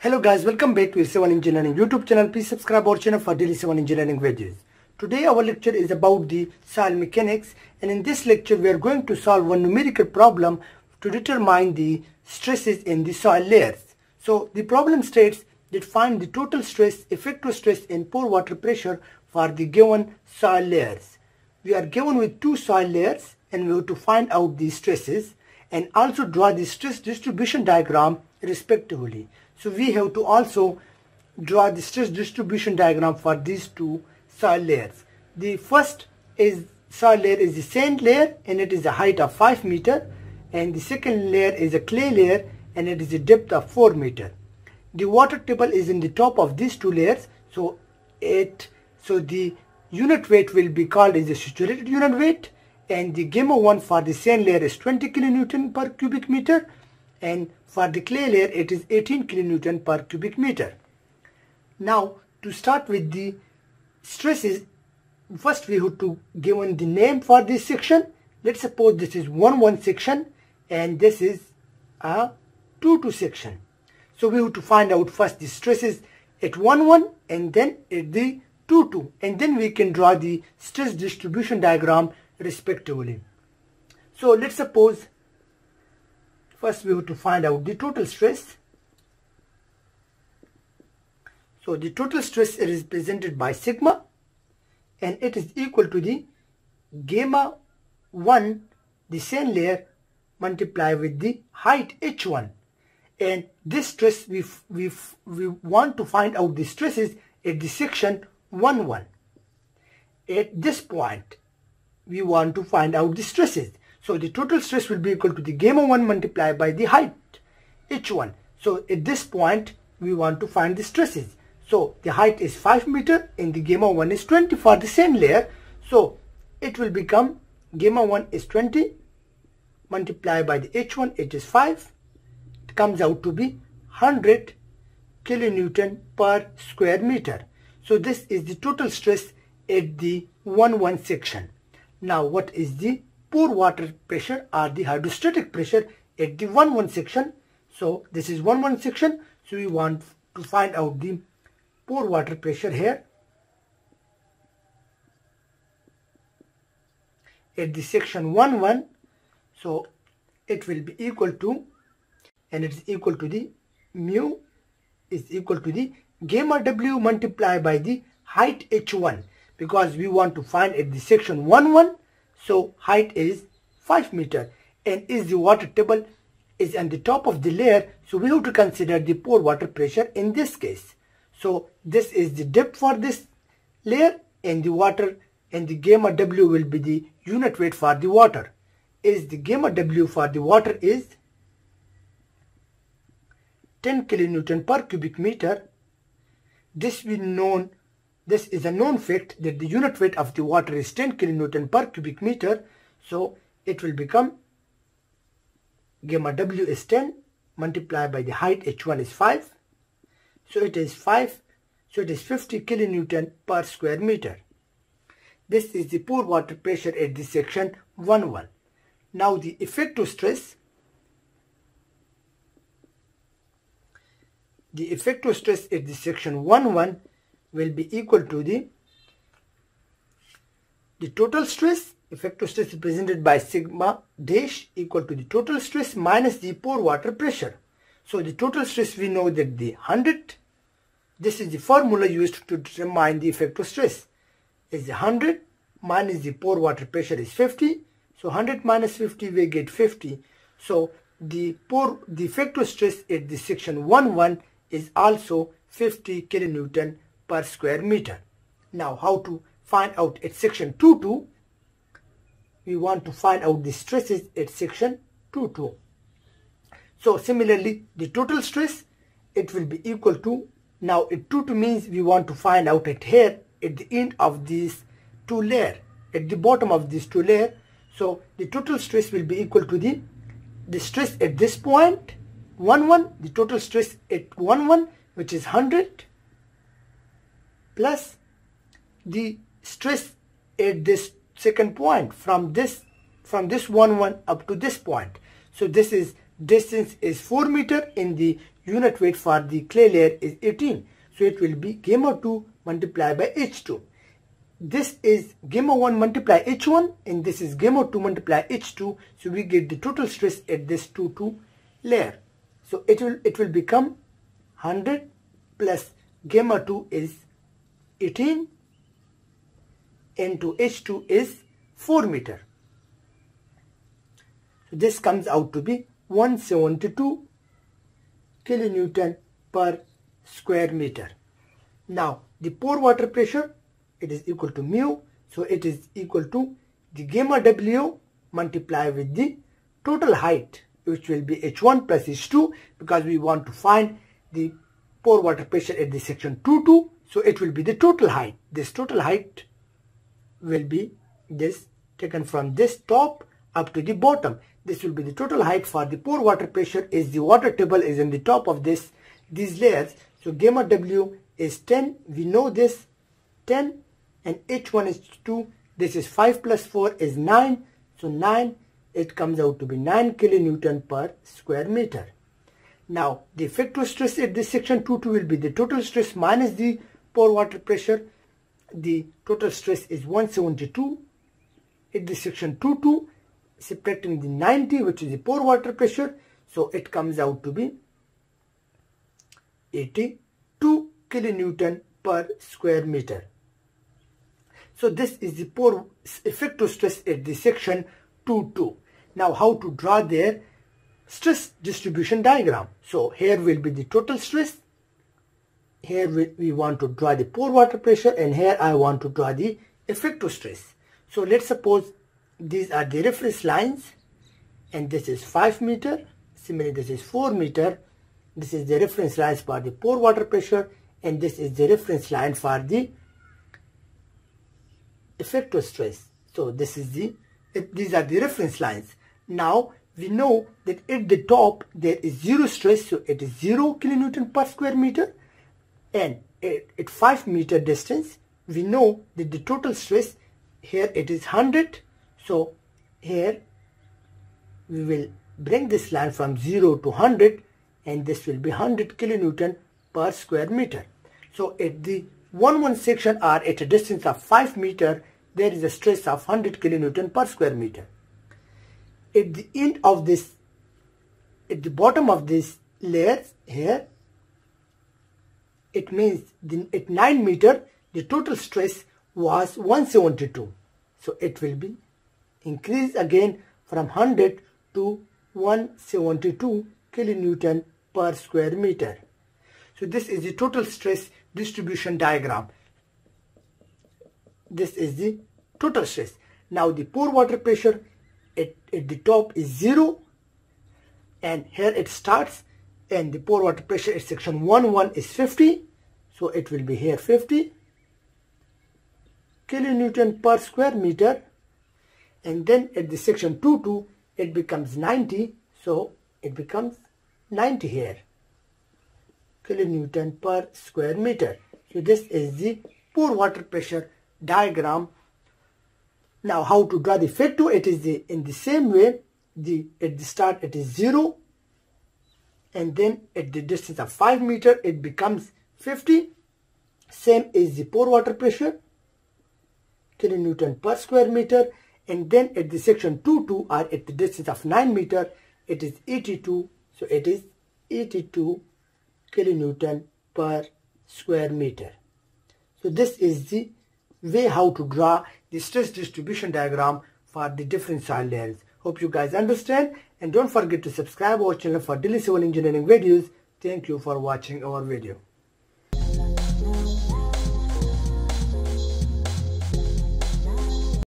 Hello guys, welcome back to Civil Engineering YouTube channel. Please subscribe our channel for daily Civil Engineering videos. Today our lecture is about the soil mechanics and in this lecture we are going to solve one numerical problem to determine the stresses in the soil layers. So the problem states that find the total stress, effective stress and pore water pressure for the given soil layers. We are given with two soil layers and we have to find out the stresses and also draw the stress distribution diagram respectively. So we have to also draw the stress distribution diagram for these two soil layers. The first is soil layer is the sand layer and it is a height of 5 meter and the second layer is a clay layer and it is a depth of 4 meter. The water table is in the top of these two layers so it so the unit weight will be called as the saturated unit weight and the gamma 1 for the sand layer is 20 kilonewton per cubic meter and for the clay layer it is 18 kilonewton per cubic meter. Now to start with the stresses first we have to given the name for this section let's suppose this is 1 1 section and this is a 2 2 section. So we have to find out first the stresses at 1 1 and then at the 2 2 and then we can draw the stress distribution diagram respectively. So let's suppose first we have to find out the total stress. So the total stress is represented by sigma and it is equal to the gamma 1 the sand layer multiplied with the height h1 and this stress we, we, we want to find out the stresses at the section 1 1 at this point we want to find out the stresses so the total stress will be equal to the gamma 1 multiplied by the height h1 so at this point we want to find the stresses so the height is 5 meter and the gamma 1 is 20 for the same layer. So it will become gamma 1 is 20 multiplied by the H1 it is 5. It comes out to be 100 kilonewton per square meter. So this is the total stress at the 1 1 section. Now what is the pore water pressure or the hydrostatic pressure at the 1 1 section? So this is 1 1 section. So we want to find out the pore water pressure here at the section 1 1 so it will be equal to and it is equal to the mu is equal to the gamma w multiplied by the height h1 because we want to find at the section 1 1 so height is 5 meter and is the water table is on the top of the layer so we have to consider the pore water pressure in this case so this is the depth for this layer and the water and the gamma W will be the unit weight for the water. Is the gamma W for the water is 10 kilonewton per cubic meter. This we known this is a known fact that the unit weight of the water is 10 kilonewton per cubic meter. So it will become gamma W is 10 multiplied by the height H1 is 5 so it is 5, so it is 50 kilonewton per square meter. This is the pore water pressure at this section 1 1. Now the effective stress, the effective stress at this section 1 1 will be equal to the the total stress effective stress represented by sigma dash equal to the total stress minus the pore water pressure so the total stress we know that the 100, this is the formula used to determine the effective stress, is 100 minus the pore water pressure is 50. So 100 minus 50 we get 50. So the pore, the effective stress at the section 1 1 is also 50 kilonewton per square meter. Now how to find out at section 2 2? We want to find out the stresses at section 2 2. So similarly, the total stress, it will be equal to, now it 2 to means we want to find out at here at the end of these two layer, at the bottom of these two layer. So the total stress will be equal to the, the stress at this point, 1 1, the total stress at 1 1, which is 100, plus the stress at this second point from this from this 1 1 up to this point. So this is distance is 4 meter and the unit weight for the clay layer is 18 so it will be gamma 2 multiplied by h2 this is gamma 1 multiply h1 and this is gamma 2 multiply h2 so we get the total stress at this 2 2 layer. So it will it will become 100 plus gamma 2 is 18 into h2 is 4 meter so this comes out to be 172 kilonewton per square meter. Now the pore water pressure it is equal to mu so it is equal to the gamma W multiplied with the total height which will be H1 plus H2 because we want to find the pore water pressure at the section 2 2 so it will be the total height. This total height will be this taken from this top up to the bottom. This will be the total height for the pore water pressure is the water table is in the top of this these layers. So gamma w is 10 we know this 10 and h1 is 2 this is 5 plus 4 is 9 so 9 it comes out to be 9 kilonewton per square meter. Now the effective stress at this section 2 2 will be the total stress minus the pore water pressure the total stress is 172 at the section 2 2 subtracting the 90 which is the pore water pressure. So it comes out to be 82 kilonewton per square meter. So this is the pore effective stress at the section 2 2 now how to draw their stress distribution diagram? So here will be the total stress here we, we want to draw the pore water pressure and here I want to draw the effective stress. So let's suppose these are the reference lines and this is 5 meter. Similarly this is 4 meter. This is the reference lines for the pore water pressure and this is the reference line for the effective stress. So this is the these are the reference lines. Now we know that at the top there is zero stress. So it is 0 kilonewton per square meter and at, at 5 meter distance we know that the total stress here it is 100 so here we will bring this line from 0 to 100 and this will be 100 kilonewton per square meter. So at the 1 1 section or at a distance of 5 meter there is a stress of 100 kilonewton per square meter. At the end of this, at the bottom of this layer here, it means the, at 9 meter the total stress was 172. So it will be increase again from 100 to 172 kilonewton per square meter. So this is the total stress distribution diagram. This is the total stress. Now the pore water pressure at, at the top is 0 and here it starts and the pore water pressure at section 1 1 is 50 so it will be here 50 kilonewton per square meter and then at the section 2 2 it becomes 90 so it becomes 90 here kilonewton per square meter. So this is the pore water pressure diagram. Now how to draw the fit to? It is the in the same way the at the start it is 0 and then at the distance of 5 meter it becomes 50 same is the pore water pressure 3 newton per square meter. And then at the section 2 2 or at the distance of 9 meter it is 82 so it is 82 kilonewton per square meter. So this is the way how to draw the stress distribution diagram for the different soil layers. Hope you guys understand and don't forget to subscribe our channel for daily civil engineering videos. Thank you for watching our video